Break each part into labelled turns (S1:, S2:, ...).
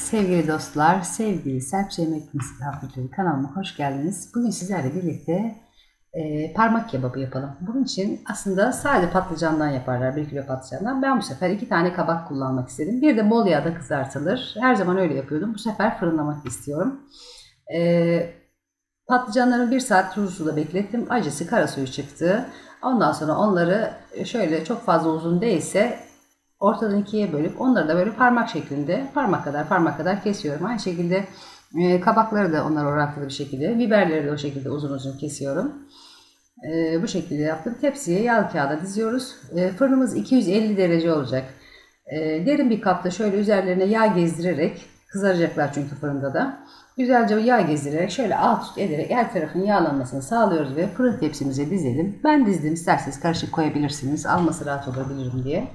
S1: Sevgili dostlar, sevgili Serpçe Yemek Misafirleri kanalıma hoş geldiniz. Bugün sizlerle birlikte e, parmak kebabı yapalım. Bunun için aslında sadece patlıcandan yaparlar, bir kilo patlıcandan. Ben bu sefer iki tane kabak kullanmak istedim. Bir de bol yağda kızartılır. Her zaman öyle yapıyordum. Bu sefer fırınlamak istiyorum. E, patlıcanları bir saat tuzlu suda beklettim. Acısı kara suyu çıktı. Ondan sonra onları şöyle çok fazla uzun değilse ortadan ikiye bölüp onları da böyle parmak şeklinde parmak kadar parmak kadar kesiyorum. Aynı şekilde e, kabakları da onlar orantılı bir şekilde biberleri de o şekilde uzun uzun kesiyorum. E, bu şekilde yaptım. Tepsiye yağ kağıda diziyoruz. E, fırınımız 250 derece olacak. E, derin bir kapta şöyle üzerlerine yağ gezdirerek kızaracaklar çünkü fırında da. Güzelce yağ gezdirerek şöyle alt üst ederek her tarafın yağlanmasını sağlıyoruz ve fırın tepsimize dizelim. Ben dizdim isterseniz karışık koyabilirsiniz. Alması rahat olabilirim diye.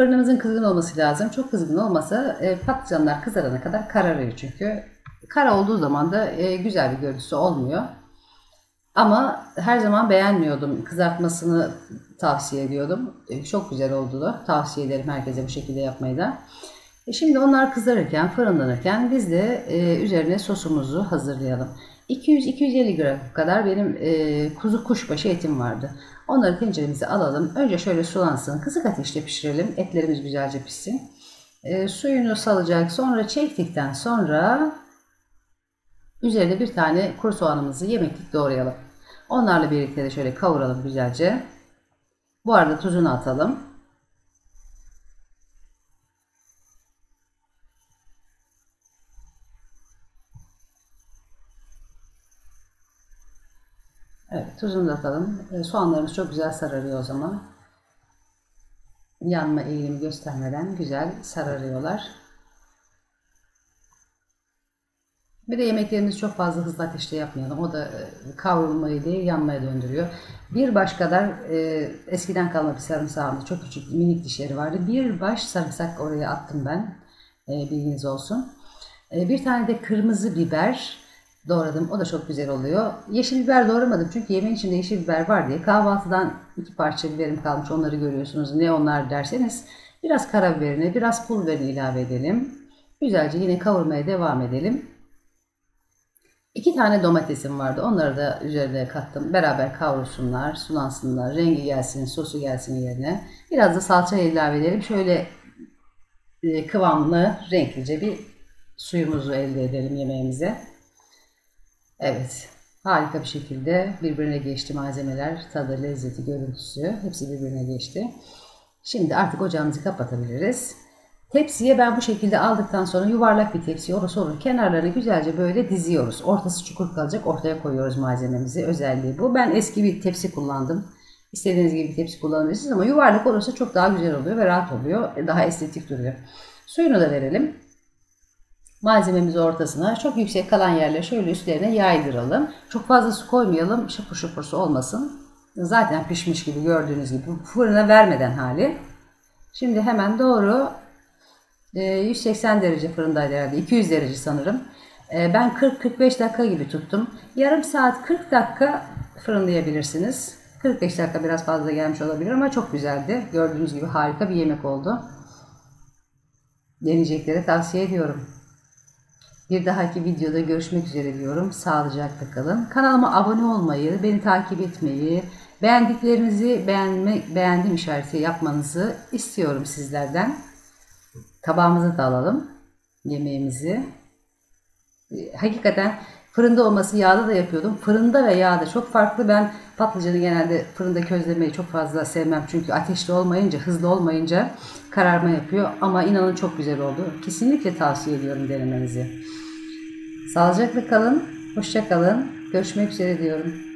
S1: Fırınımızın kızgın olması lazım. Çok kızgın olmasa e, patlıcanlar kızarana kadar kararıyor çünkü. Kara olduğu zaman da e, güzel bir görüntüsü olmuyor. Ama her zaman beğenmiyordum. Kızartmasını tavsiye ediyordum. E, çok güzel oldu da. Tavsiye ederim herkese bu şekilde yapmayı da. E şimdi onlar kızarırken, fırınlanırken biz de e, üzerine sosumuzu hazırlayalım. 200-250 gram kadar benim e, kuzu kuşbaşı etim vardı. Onları tenceremize alalım. Önce şöyle sulansın. Kısık ateşte pişirelim. Etlerimiz güzelce pişsin. E, suyunu salacak. Sonra çektikten sonra üzerine bir tane kuru soğanımızı yemeklik doğrayalım. Onlarla birlikte de şöyle kavuralım güzelce. Bu arada tuzunu atalım. Evet, tuzunu da atalım. E, soğanlarımız çok güzel sararıyor o zaman. Yanma eğilimi göstermeden güzel sararıyorlar. Bir de yemeklerimizi çok fazla hızlı ateşte yapmayalım. O da e, kavrulmayı değil yanmaya döndürüyor. Bir baş kadar e, eskiden kalma bir sarımsağımız çok küçük minik dişleri vardı. Bir baş sarımsak oraya attım ben. E, bilginiz olsun. E, bir tane de kırmızı biber doğradım. O da çok güzel oluyor. Yeşil biber doğramadım çünkü yemeğin içinde yeşil biber var diye. Kahvaltıdan iki parça biberim kalmış onları görüyorsunuz. Ne onlar derseniz biraz karabiberini, biraz pul biberini ilave edelim. Güzelce yine kavurmaya devam edelim. İki tane domatesim vardı. Onları da üzerine kattım. Beraber kavrulsunlar, sulansınlar, rengi gelsin, sosu gelsin yerine. Biraz da salça ilave edelim. Şöyle e, kıvamlı, renklice bir suyumuzu elde edelim yemeğimize. Evet, harika bir şekilde birbirine geçti malzemeler, tadı, lezzeti, görüntüsü hepsi birbirine geçti. Şimdi artık ocağımızı kapatabiliriz. Tepsiye ben bu şekilde aldıktan sonra yuvarlak bir tepsi orası olur. Kenarlarını güzelce böyle diziyoruz. Ortası çukur kalacak. Ortaya koyuyoruz malzememizi. Özelliği bu. Ben eski bir tepsi kullandım. İstediğiniz gibi bir tepsi kullanabilirsiniz ama yuvarlak olursa çok daha güzel oluyor ve rahat oluyor. Daha estetik duruyor. Suyunu da verelim. Malzememizi ortasına çok yüksek kalan yerleri şöyle üstlerine yaydıralım. Çok fazla su koymayalım. Şapur su olmasın. Zaten pişmiş gibi gördüğünüz gibi fırına vermeden hali. Şimdi hemen doğru 180 e, derece fırındaydı herhalde 200 derece sanırım. E, ben 40-45 dakika gibi tuttum. Yarım saat 40 dakika fırınlayabilirsiniz. 45 dakika biraz fazla gelmiş olabilir ama çok güzeldi. Gördüğünüz gibi harika bir yemek oldu. Deneyeceklere tavsiye ediyorum. Bir dahaki videoda görüşmek üzere diyorum. Sağlıcakla kalın. Kanalıma abone olmayı, beni takip etmeyi, beğendiklerinizi beğenme, beğendim işareti yapmanızı istiyorum sizlerden. Tabağımızı da alalım. Yemeğimizi. Hakikaten fırında olması yağda da yapıyordum. Fırında ve yağda çok farklı. Ben patlıcanı genelde fırında közlemeyi çok fazla sevmem. Çünkü ateşli olmayınca, hızlı olmayınca kararma yapıyor. Ama inanın çok güzel oldu. Kesinlikle tavsiye ediyorum denemenizi. Sağlıcakla kalın, hoşça kalın. Görüşmek üzere diyorum.